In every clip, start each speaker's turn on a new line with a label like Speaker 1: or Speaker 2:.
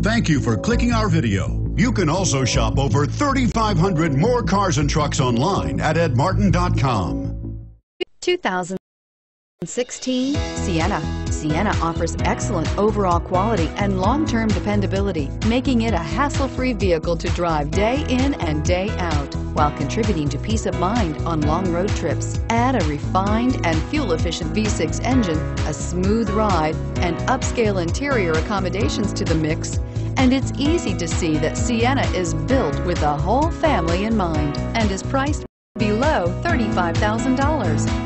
Speaker 1: Thank you for clicking our video. You can also shop over 3,500 more cars and trucks online at edmartin.com.
Speaker 2: 2016 Sienna. Sienna offers excellent overall quality and long-term dependability, making it a hassle-free vehicle to drive day in and day out, while contributing to peace of mind on long road trips. Add a refined and fuel-efficient V6 engine, a smooth ride, and upscale interior accommodations to the mix, and it's easy to see that Sienna is built with the whole family in mind and is priced below $35,000.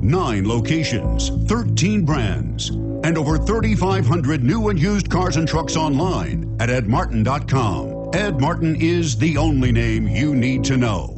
Speaker 1: Nine locations, 13 brands, and over 3,500 new and used cars and trucks online at edmartin.com. Ed Martin is the only name you need to know.